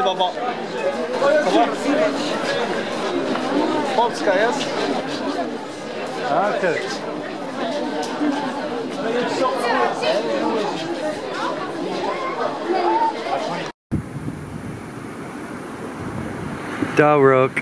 Nie baba. Polska jest? Okej. Dalrook.